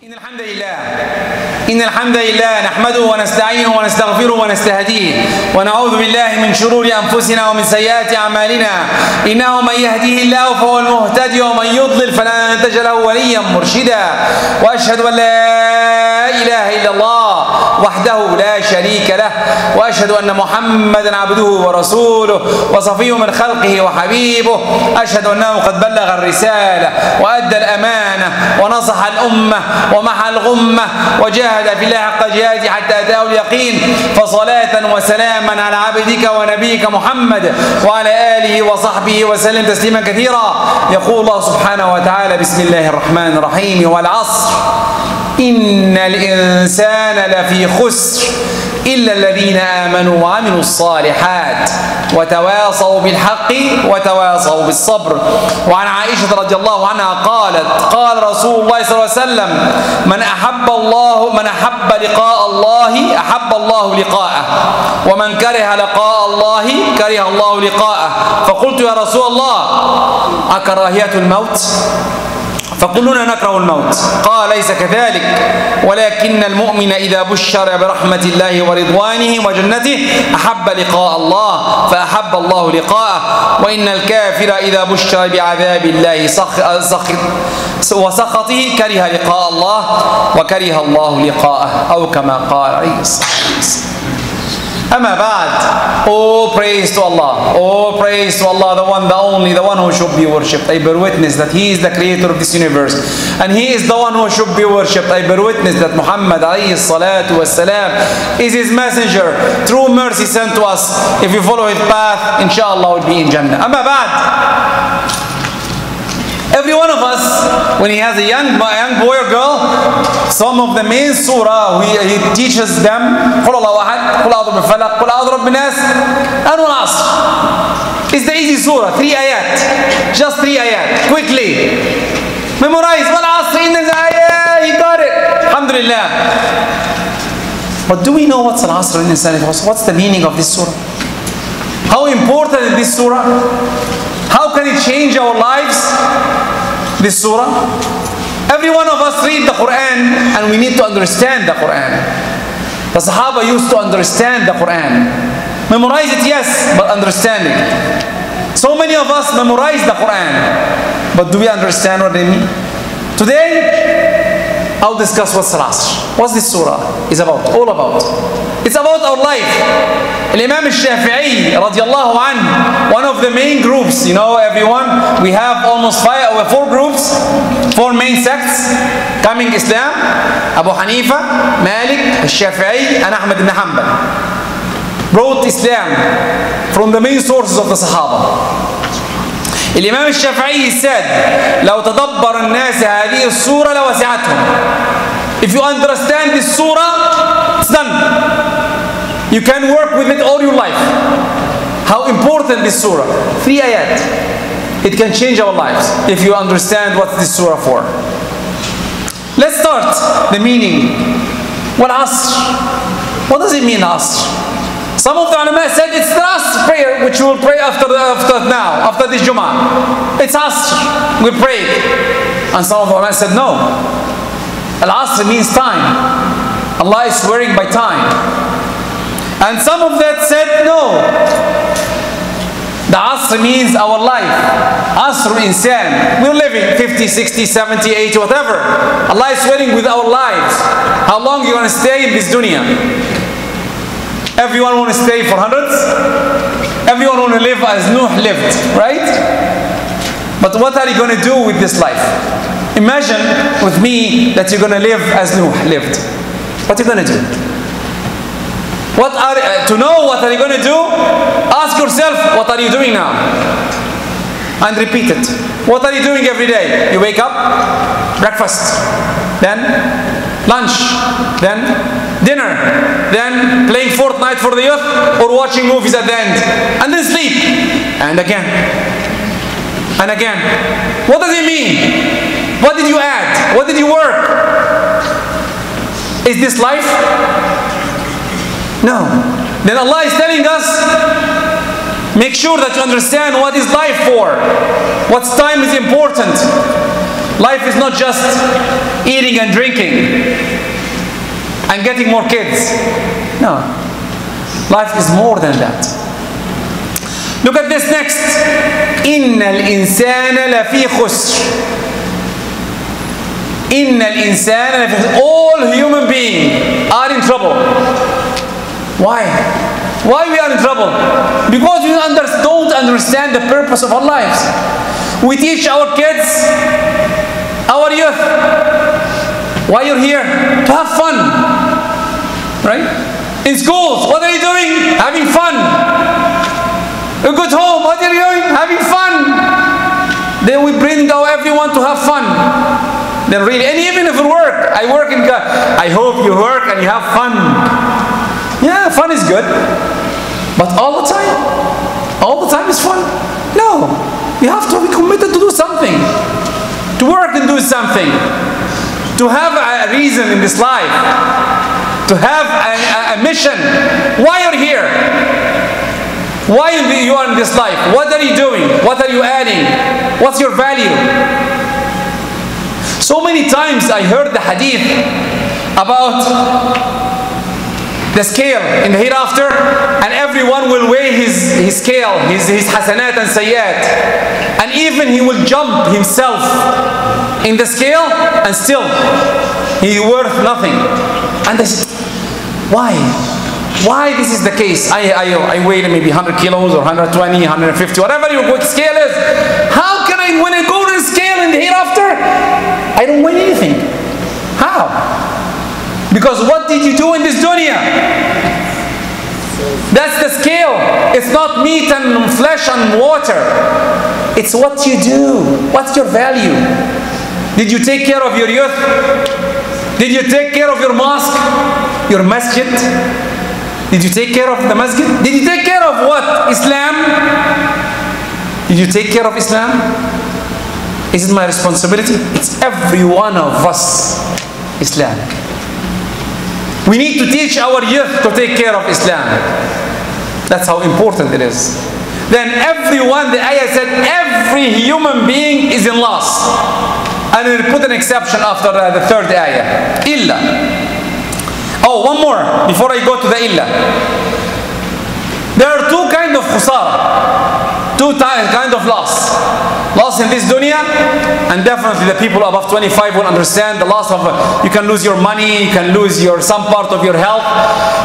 إن الحمد لله. إن الحمد لله نحمده ونستعينه ونستغفره ونستهديه ونعوذ بالله من شرور أنفسنا ومن سيئات أعمالنا. إنه من يهديه الله فهو المهتدي ومن يضلل فلا نتج له وليا مرشدا. وأشهد أن لا إله إلا الله وحده لا شريك له وأشهد أن محمدا عبده ورسوله وصفيه من خلقه وحبيبه. أشهد أنه قد بلغ الرسالة وأدى الأمانة ونصح الأمة ومحى الغمة وجاهد في الله حق جهاده حتى أتاه اليقين. فصلاة وسلاما على عبدك ونبيك محمد وعلى آله وصحبه وسلم تسليما كثيرا. يقول الله سبحانه وتعالى بسم الله الرحمن الرحيم والعصر. إن الإنسان لفي خسر إلا الذين آمنوا وعملوا الصالحات وتواصوا بالحق وتواصوا بالصبر وعن عائشة رضي الله عنها قالت قال رسول الله صلى الله عليه وسلم من أحب الله من أحب لقاء الله أحب الله لقاءه. ومن كره لقاء الله كره الله لقاءه. فقلت يا رسول الله أكراهية الموت؟ فكلنا نكره الموت. قال ليس كذلك. ولكن المؤمن إذا بشر برحمة الله ورضوانه وجنته أحب لقاء الله فأحب الله لقاءه. وإن الكافر إذا بشر بعذاب الله سخ سخ وسخطه كره لقاء الله وكره الله لقاءه أو كما قال عليه الصلاة والسلام. أما بعد all praise to Allah all praise to Allah the one the only the one who should be worshipped I bear witness that he is the creator of this universe and he is the one who should be worshipped I bear witness that Muhammad alayhi salatu wasalam is his messenger true mercy sent to us if you follow his path inshallah will be in Jannah أما بعد Every one of us, when he has a young, a young boy or girl, some of the main surah he, he teaches them قل الله أحد قل أعوذ بالفلق قل أعوذ برب الناس and والعصر It's the easy surah, three ayat. Just three ayat. Quickly. Memorize. والعصر إن الآية He got it. Alhamdulillah. But do we know what's al-asr in Insani What's the meaning of this surah? How important is this surah? Can it change our lives? This surah? Every one of us read the Quran and we need to understand the Quran. The Sahaba used to understand the Quran. Memorize it, yes, but understand it. So many of us memorize the Quran, but do we understand what they mean? Today, I'll discuss what's Al-Asr. What's this surah is about, all about. It's about our life. Imam al-Shafi'i radiallahu anh, one of the main groups, you know everyone, we have almost five or four groups, four main sects coming Islam, Abu Hanifa, Malik, al-Shafi'i and Ahmad ibn Hanbal. Brought Islam from the main sources of the Sahaba. الإمام الشافعي said لو تدبر الناس هذه السورة لوسعتهم If you understand this surah, it's done. You can work with it all your life. How important this surah? Three ayat. It can change our lives if you understand what this surah for. Let's start the meaning. What asr? What does it mean asr? Some of the ulama said it's the asr prayer which we will pray after, after now, after this Jummah. It's asr. We pray. And some of the ulama said no. Al-asr means time. Allah is swearing by time. And some of that said no. The Asr means our life. Asr insan. We're living 50, 60, 70, 80, whatever. Allah is swearing with our lives. How long you going to stay in this dunya? Everyone want to stay for hundreds? Everyone want to live as Nuh lived, right? But what are you going to do with this life? Imagine with me that you're going to live as Nuh lived. What are you going to do? What are uh, to know what are you going to do? Ask yourself, what are you doing now? And repeat it. What are you doing every day? You wake up, breakfast, then lunch, then dinner, then playing Fortnite for the youth or watching movies at the end, and then sleep, and again, and again. What does it mean? What did you add? What did you work? Is this life? No. Then Allah is telling us make sure that you understand what is life for. What time is important. Life is not just eating and drinking and getting more kids. No. Life is more than that. Look at this next. إن الإنسان لفي خسر. Inna al-insan, and if all human beings are in trouble. Why? Why we are in trouble? Because we don't understand the purpose of our lives. We teach our kids, our youth, why you're here? To have fun. Right? In schools, what are you doing? Having fun. We go home, what are you doing? Having fun. Then we bring out everyone to have fun. Then really, and even if we work, I work in, God. I hope you work and you have fun. Yeah, fun is good. But all the time? All the time is fun? No. You have to be committed to do something. To work and do something. To have a reason in this life. To have a, a, a mission. Why are you here? Why you are in this life? What are you doing? What are you adding? What's your value? So many times I heard the hadith about the scale in the hereafter and everyone will weigh his, his scale, his, his hasanat and sayyat. And even he will jump himself in the scale and still he worth nothing. And this, why? Why this is the case? I, I, I weigh maybe 100 kilos or 120, 150, whatever your scale is. How can I, when I go to scale in the hereafter, I don't weigh anything? How? Because what did you do in this dunya? That's the scale. It's not meat and flesh and water. It's what you do. What's your value? Did you take care of your youth? Did you take care of your mosque? Your masjid? Did you take care of the masjid? Did you take care of what? Islam? Did you take care of Islam? Is it my responsibility? It's every one of us Islam. We need to teach our youth to take care of Islam. That's how important it is. Then everyone, the ayah said, every human being is in loss. And we put an exception after uh, the third ayah. Illa. Oh, one more before I go to the illa. There are two kind of khusara. Two kind of loss. In this dunya, and definitely the people above 25 will understand the loss of, you can lose your money, you can lose your some part of your health.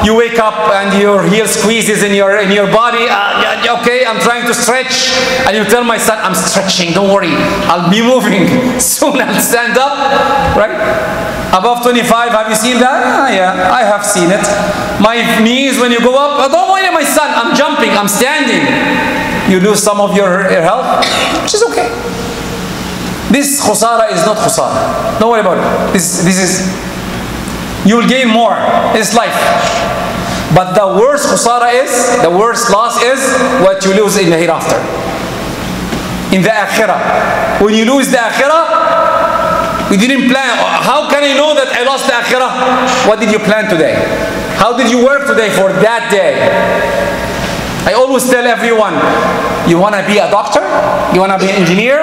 You wake up and your heel squeezes in your in your body. Uh, okay, I'm trying to stretch, and you tell my son, I'm stretching. Don't worry, I'll be moving soon. I'll stand up, right? Above 25, have you seen that? Ah, yeah, I have seen it. My knees, when you go up, oh, don't worry, my son, I'm jumping, I'm standing. You lose some of your, your health, which is okay. This khusara is not khusara. Don't worry about it. This, this is, you will gain more. It's life. But the worst khusara is, the worst loss is what you lose in the hereafter. In the akhirah. When you lose the akhirah, we didn't plan. How can I know that I lost the akhirah? What did you plan today? How did you work today for that day? I always tell everyone, you want to be a doctor? You want to be an engineer?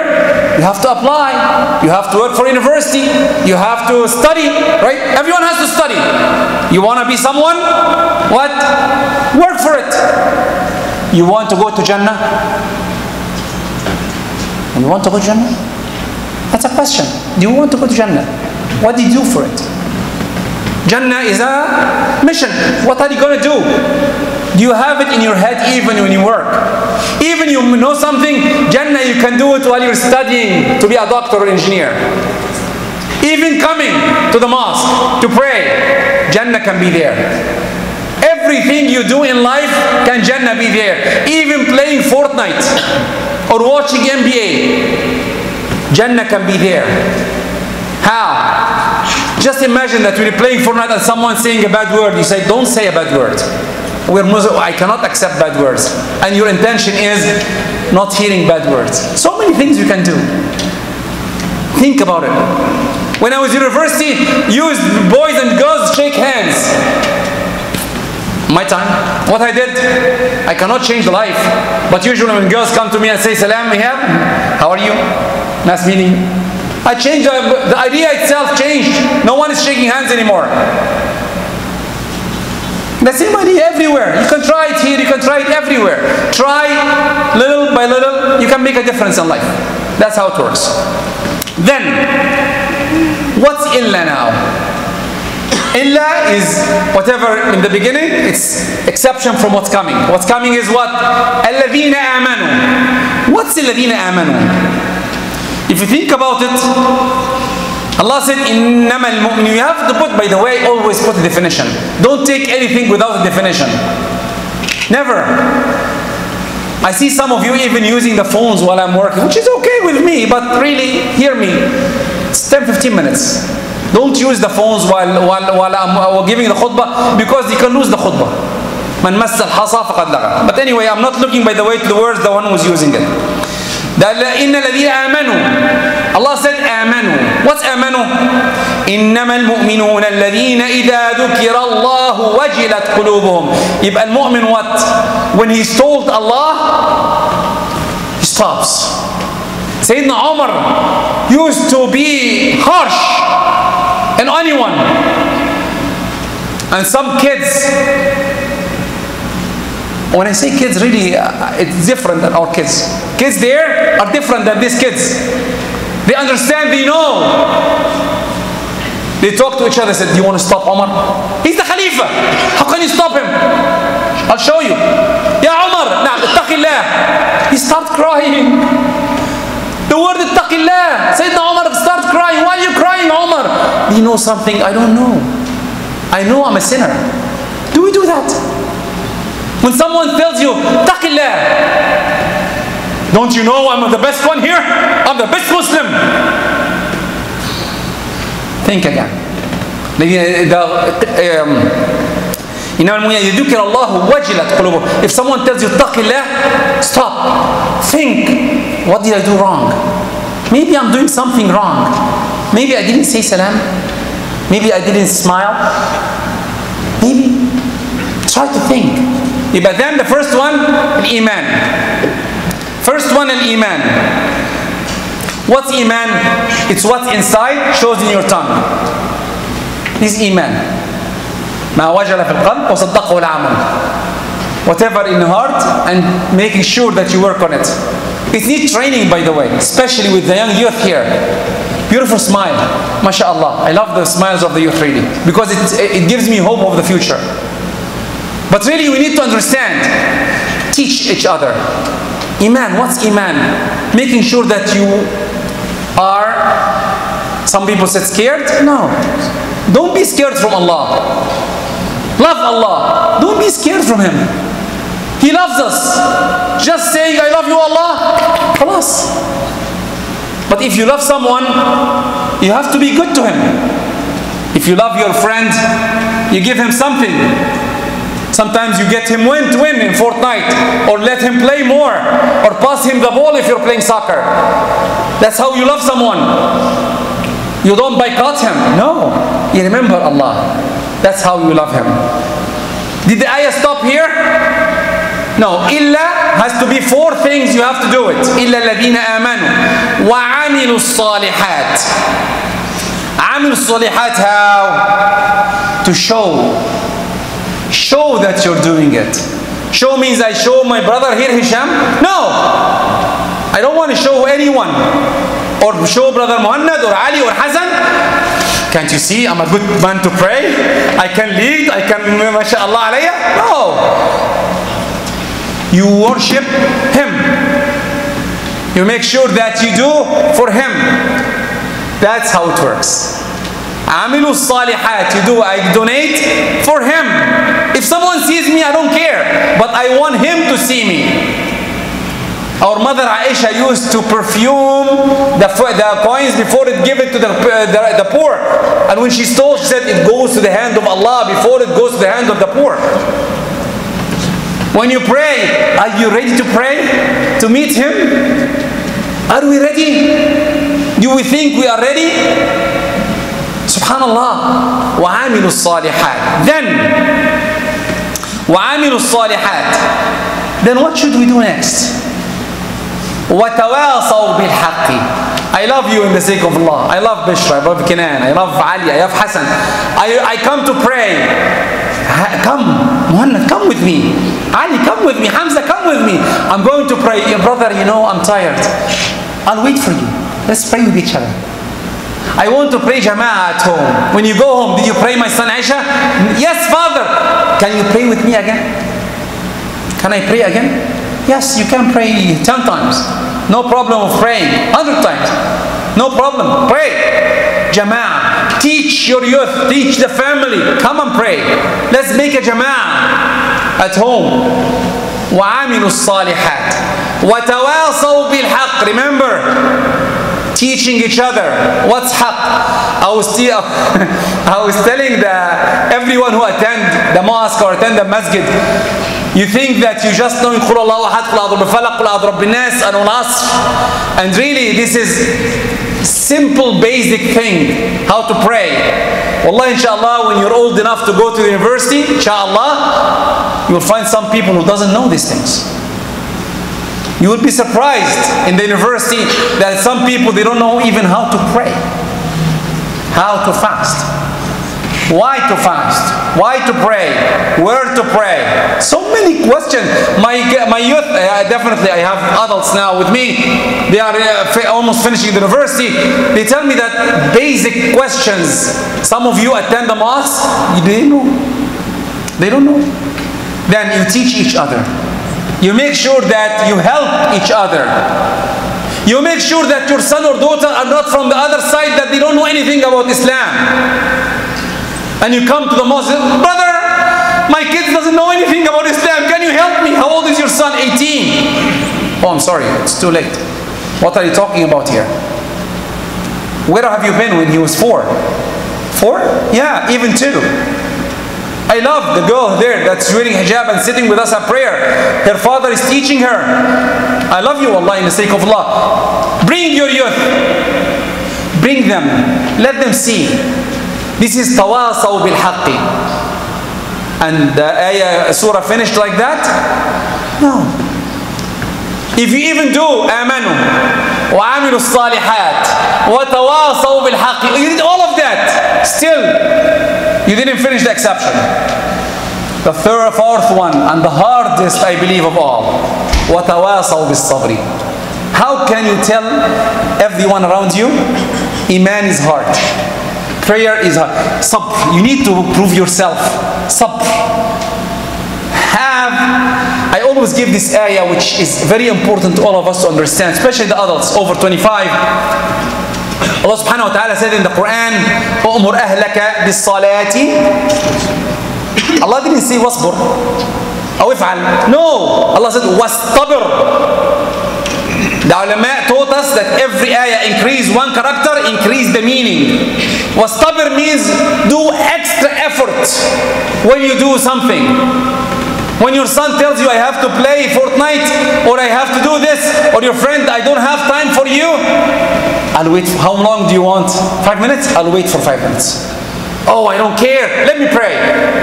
You have to apply. You have to work for university. You have to study, right? Everyone has to study. You want to be someone? What? Work for it. You want to go to Jannah? You want to go to Jannah? That's a question. Do you want to go to Jannah? What do you do for it? Jannah is a mission. What are you going to do? You have it in your head even when you work? Even you know something, Jannah, you can do it while you're studying to be a doctor or engineer. Even coming to the mosque to pray, Jannah can be there. Everything you do in life can Jannah be there. Even playing Fortnite or watching NBA, Jannah can be there. How? Just imagine that you're playing Fortnite and someone saying a bad word, you say, don't say a bad word. Muslim, I cannot accept bad words. And your intention is not hearing bad words. So many things you can do. Think about it. When I was university, used boys and girls shake hands. My time. What I did, I cannot change the life. But usually when girls come to me and say, Salam, Ehab, how are you? Nice meeting I changed, the, the idea itself changed. No one is shaking hands anymore. That's somebody everywhere. You can try it here, you can try it everywhere. Try little by little, you can make a difference in life. That's how it works. Then, what's illa now? Illa is whatever in the beginning, it's exception from what's coming. What's coming is what? Alladhina amanu. What's alladhina amanu? If you think about it, Allah said, إنما المؤمن. You have to put, by the way, always put a definition. Don't take anything without a definition. Never. I see some of you even using the phones while I'm working, which is okay with me, but really, hear me. It's 10 15 minutes. Don't use the phones while, while, while I'm while giving the khutbah because you can lose the khutbah. من مس الحصى فقد لغى. But anyway, I'm not looking by the way to the words, the one who's using it. That إن الذين آمنوا Allah said آمنوا what's آمنوا إنما المؤمنون الذين إذا ذكر الله وجلت قلوبهم يبقى المؤمن what when he's told Allah he stops Sayyidina Umar used to be harsh on anyone and some kids when I say kids, really, uh, it's different than our kids. Kids there are different than these kids. They understand, they know. They talk to each other, said, Do you want to stop Omar? He's the Khalifa. How can you stop him? I'll show you. Ya Omar, نعم اتق الله. He started crying. The word اتق الله. Sayyidina Omar start crying. Why are you crying, Omar? Do you know something? I don't know. I know I'm a sinner. Do we do that? When someone tells you, Taqillah, don't you know I'm the best one here? I'm the best Muslim. Think again. Uh, um, wajilat kulugu. If someone tells you Taqillah, stop. Think, what did I do wrong? Maybe I'm doing something wrong. Maybe I didn't say salam. Maybe I didn't smile. Maybe. Try to think. يبقى then the first one الإيمان first one الإيمان what's إيمان it's what's inside shows in your tongue this إيمان ما وجل في القلب وصدقه العمل whatever in the heart and making sure that you work on it it needs training by the way especially with the young youth here beautiful smile mashallah I love the smiles of the youth really because it, it gives me hope of the future but really we need to understand. Teach each other. Iman, what's Iman? Making sure that you are, some people said scared. No. Don't be scared from Allah. Love Allah. Don't be scared from Him. He loves us. Just saying, I love you, Allah. Plus. But if you love someone, you have to be good to him. If you love your friend, you give him something. Sometimes you get him win to win in Fortnite or let him play more or pass him the ball if you're playing soccer. That's how you love someone. You don't boycott him. No. You remember Allah. That's how you love him. Did the ayah stop here? No. Illa has to be four things you have to do it. Illa ladina amanu wa amilu salihat. Amil salihat how? To show show that you're doing it. Show means I show my brother here, Hisham? No. I don't want to show anyone. Or show brother Muhammad or Ali or Hassan. Can't you see I'm a good man to pray? I can lead, I can, mashallah alayya? No. You worship him. You make sure that you do for him. That's how it works. عاملوا الصالحات you do I donate for him if someone sees me I don't care but I want him to see me our mother Aisha used to perfume the, the coins before it give it to the, the, the poor and when she stole she said it goes to the hand of Allah before it goes to the hand of the poor when you pray are you ready to pray to meet him are we ready do we think we are ready Subhanallah. وعاملوا الصالحات. Then, وعاملوا الصالحات. Then what should we do next? وتواصوا بالحق. I love you in the sake of Allah. I love Bishra, I love Kenan, I love Ali, I love Hassan. I, I come to pray. Ha- Come, Muhammad, come with me. Ali, come with me. Hamza, come with me. I'm going to pray. Your brother, you know, I'm tired. I'll wait for you. Let's pray with each other. I want to pray Jama'ah at home. When you go home, did you pray my son Aisha? Yes, father. Can you pray with me again? Can I pray again? Yes, you can pray 10 times. No problem of praying. 100 times. No problem. Pray. Jama'ah. Teach your youth. Teach the family. Come and pray. Let's make a Jama'ah at home. وعملوا الصالحات وتواصوا بالحق remember teaching each other what's haq I was, te- I was telling the, everyone who attend the mosque or attend the masjid you think that you just know قل الله أحد قل أعوذ بالفلق قل أعوذ برب الناس and والعصر and really this is simple basic thing how to pray Wallah inshallah when you're old enough to go to the university inshallah you will find some people who doesn't know these things you would be surprised in the university that some people they don't know even how to pray, how to fast, why to fast, why to pray, where to pray. So many questions. My my youth, definitely I have adults now with me. They are uh, almost finishing the university. They tell me that basic questions. Some of you attend the mosque, they know. They don't know. Then you teach each other. You make sure that you help each other. You make sure that your son or daughter are not from the other side that they don't know anything about Islam. And you come to the mosque, brother, my kid doesn't know anything about Islam. Can you help me? How old is your son? 18. Oh, I'm sorry, it's too late. What are you talking about here? Where have you been when he was four? Four? Yeah, even two. I love the girl there that's wearing hijab and sitting with us at prayer. Her father is teaching her. I love you, Allah, in the sake of Allah. Bring your youth. Bring them. Let them see. This is tawasaw bil haqqi. And the ayah, surah finished like that? No. If you even do amanu wa amilu salihat wa tawasaw bil haqqi, you did all of that. Still, you didn't finish the exception the third fourth one and the hardest I believe of all وتواصوا بالصبر how can you tell everyone around you iman is hard prayer is hard sabr you need to prove yourself sabr have I always give this ayah which is very important to all of us to understand especially the adults over 25 Allah subhanahu wa ta'ala said in the Quran أمر أهلك بالصلاة Allah didn't say واصبر أو افعل no Allah said واصطبر The ulama taught us that every ayah increase one character, increase the meaning. Wastabir means do extra effort when you do something. When your son tells you, I have to play Fortnite, or I have to do this, or your friend, I don't have time for you, I'll wait. How long do you want? Five minutes? I'll wait for five minutes. Oh, I don't care. Let me pray.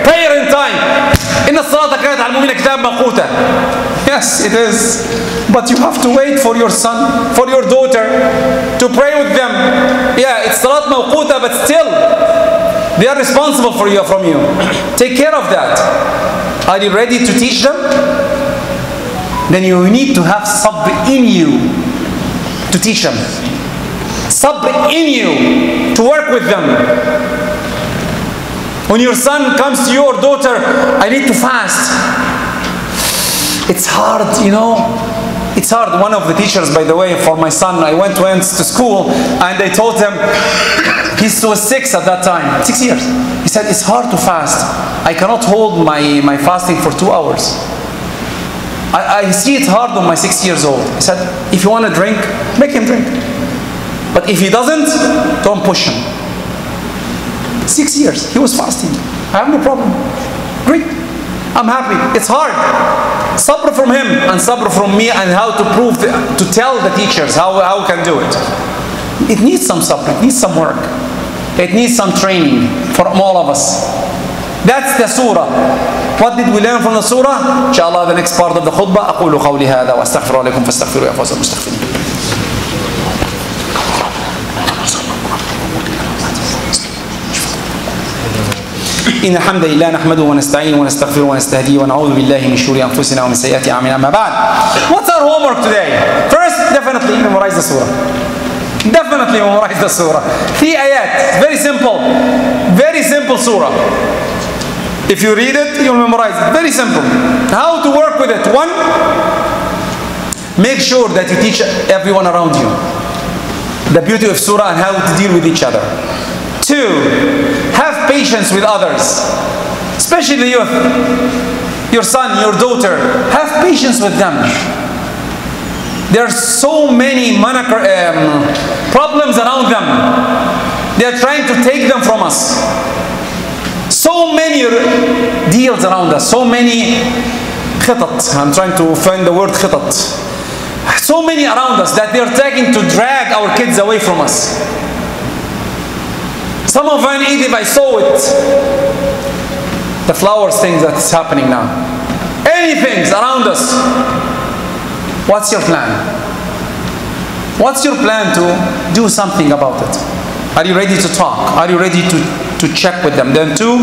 Prayer in time. إن الصلاة كانت على المؤمنين كتاب موقوتا. Yes, it is. But you have to wait for your son, for your daughter, to pray with them. Yeah, it's salat mawquta, but still, they are responsible for you from you. Take care of that. Are you ready to teach them? Then you need to have sabr in you to teach them. Sabr in you to work with them. When your son comes to you or daughter, I need to fast. It's hard, you know. It's hard. One of the teachers, by the way, for my son, I went once to school and they told him, he was six at that time, six years. He said, it's hard to fast. I cannot hold my, my fasting for two hours. I, I see it hard on my six years old. He said, if you want to drink, make him drink. But if he doesn't, don't push him. Six years, he was fasting. I have no problem. Great. I'm happy. It's hard. Sabr from him and sabr from me and how to prove, the, to tell the teachers how, how we can do it. It needs some sabr, it needs some work. It needs some training from all of us. That's the surah. What did we learn from the surah? Inshallah, the next part of the khutbah. أقول قولي هذا وأستغفر لكم فاستغفروا يا فوز المستغفرين. إن الحمد لله نحمده ونستعينه ونستغفره ونستهديه ونعوذ بالله من شرور أنفسنا ومن سيئات أعمالنا أما بعد What's our homework today? First, definitely memorize the surah. Definitely memorize the surah. Three ayat. Very simple. Very simple surah. If you read it, you'll memorize it. Very simple. How to work with it? One, make sure that you teach everyone around you the beauty of surah and how to deal with each other. Two, patience with others, especially the youth, your son, your daughter. Have patience with them. There are so many um, problems around them. They are trying to take them from us. So many deals around us. So many khitat. I'm trying to find the word khitat. So many around us that they are trying to drag our kids away from us. Some of them, if I saw it, the flowers thing that's happening now. Anything around us. What's your plan? What's your plan to do something about it? Are you ready to talk? Are you ready to, to check with them? Then two,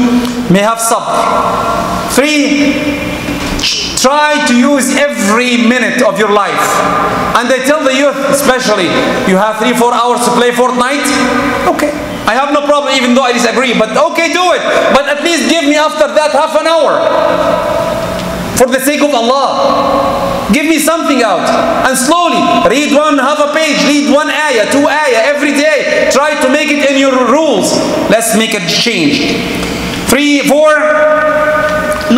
may have sabr. Three, try to use every minute of your life. And I tell the youth especially, you have three, four hours to play Fortnite? Okay. I have no problem even though I disagree, but okay, do it. But at least give me after that half an hour. For the sake of Allah. Give me something out. And slowly, read one half a page, read one ayah, two ayah every day. Try to make it in your rules. Let's make a change. Three, four,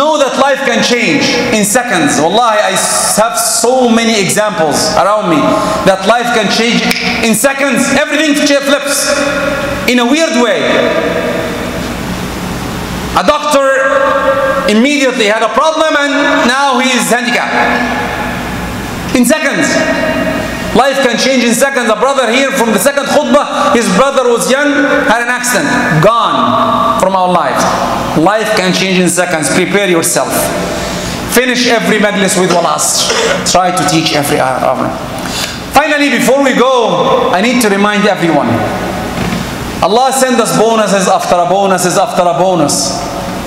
know that life can change in seconds. Wallahi, I have so many examples around me that life can change in seconds. Everything flips in a weird way. A doctor immediately had a problem and now he is handicapped. In seconds. Life can change in seconds. A brother here from the second khutbah, his brother was young, had an accident, gone from our lives. Life can change in seconds. Prepare yourself. Finish every majlis with one walas. Try to teach every hour. Finally, before we go, I need to remind everyone. Allah sent us bonuses after a bonuses after a bonus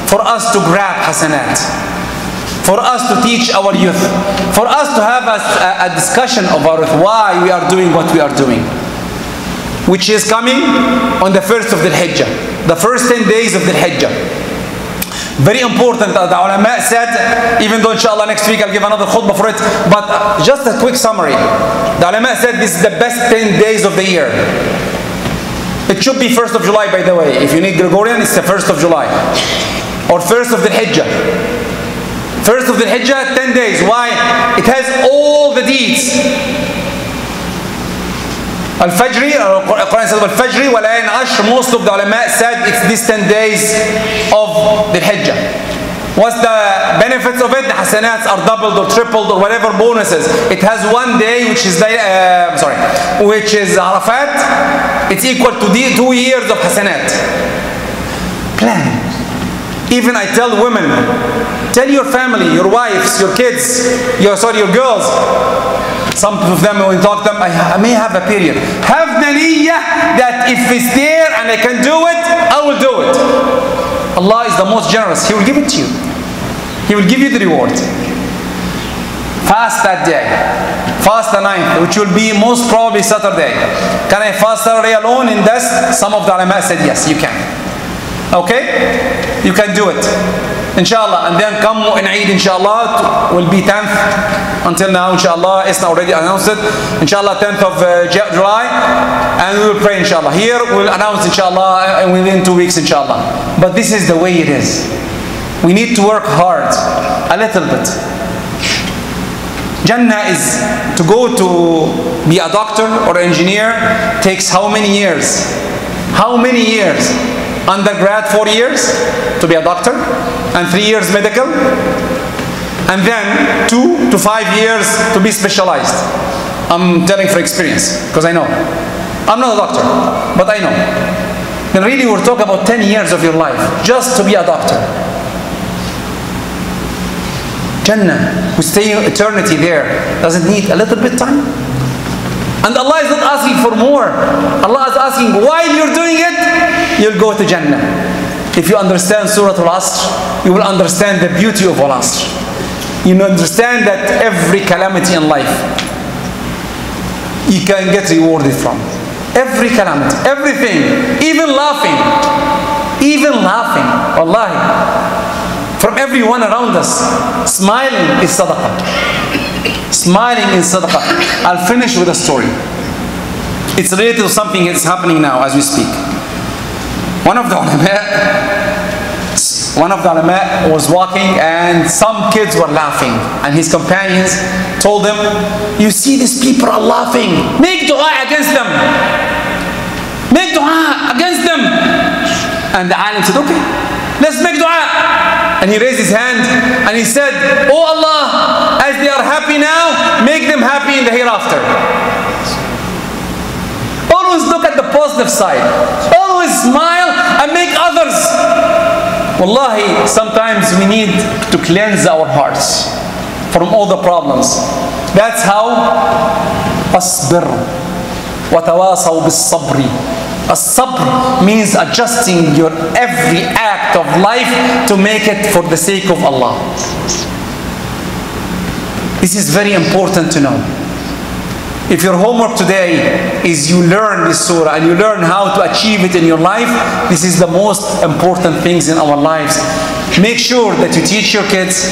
for us to grab hasanat for us to teach our youth, for us to have a, a, discussion about why we are doing what we are doing, which is coming on the first of the Hijjah, the first 10 days of the Hijjah. Very important, uh, the ulama said, even though inshallah next week I'll give another khutbah for it, but just a quick summary. The ulama said this is the best 10 days of the year. It should be 1st of July, by the way. If you need Gregorian, it's the 1st of July. Or 1st of the Hijjah. First of the Hijjah, 10 days. Why? It has all the deeds. Al-Fajr, or Quran says Al-Fajr, Walayalin Ashr, most of the ulama said it's these 10 days of the Hijjah. What's the benefits of it? The hasanats are doubled or tripled or whatever bonuses. It has one day which is, uh, sorry, which is Arafat. It's equal to the two years of hasanat. Plan. Even I tell women, tell your family, your wives, your kids, your sorry, your girls. Some of them, when we talk to them, I, may have a period. Have the niyyah that if it's there and I can do it, I will do it. Allah is the most generous. He will give it to you. He will give you the reward. Fast that day. Fast the ninth, which will be most probably Saturday. Can I fast Saturday alone in this? Some of the ulama said yes, you can. Okay? You can do it. Inshallah. And then come in Eid, inshallah, will be 10th. Until now, inshallah, ISNA already announced it. Inshallah, 10th of uh, July. And we will pray, inshallah. Here, we'll announce, inshallah, within two weeks, inshallah. But this is the way it is. We need to work hard. A little bit. Jannah is to go to be a doctor or engineer takes how many years? How many years? Undergrad four years to be a doctor and three years medical and then two to five years to be specialized. I'm telling for experience because i know. I'm not a doctor but i know. Then really we're talking about 10 years of your life just to be a doctor. Jannah who stay eternity there. Doesn't need a little bit time and Allah is not asking for more. Allah is asking, while you're doing it, you'll go to Jannah. If you understand Surah Al-Asr, you will understand the beauty of Al-Asr. You understand that every calamity in life, you can get rewarded from. Every calamity, everything, even laughing, even laughing, wallahi, from everyone around us, smiling is sadaqah. Smiling is sadaqah. I'll finish with a story. It's related to something that's happening now as we speak. One of the ulama, one of the ulama was walking and some kids were laughing and his companions told him, you see these people are laughing, make dua against them. Make dua against them. And the alim said, okay, let's make dua And he raised his hand and he said, Oh Allah, as they are happy now, make them happy in the hereafter. Always look at the positive side. Always smile and make others. Wallahi, sometimes we need to cleanse our hearts from all the problems. That's how أصبر وتواصوا بالصبر الصبر means adjusting your every act of life to make it for the sake of Allah. This is very important to know. If your homework today is you learn this surah and you learn how to achieve it in your life, this is the most important things in our lives. Make sure that you teach your kids,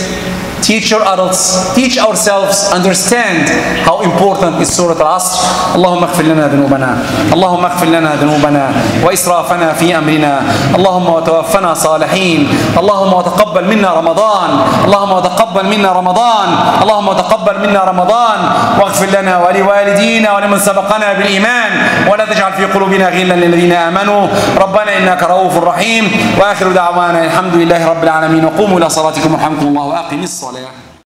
teach your adults, teach ourselves, understand how important is Surah Al-Asr. اللهم اغفر لنا ذنوبنا اللهم اغفر لنا ذنوبنا وإسرافنا في أمرنا اللهم وتوفنا صالحين اللهم وتقبل منا رمضان اللهم وتقبل منا رمضان اللهم وتقبل منا رمضان واغفر لنا ولوالدينا ولمن سبقنا بالإيمان ولا تجعل في قلوبنا غلا للذين آمنوا ربنا إنك رؤوف رحيم وآخر دعوانا الحمد لله رب العالمين وقوموا إلى صلاتكم ورحمكم الله وأقم الصلاة 好呀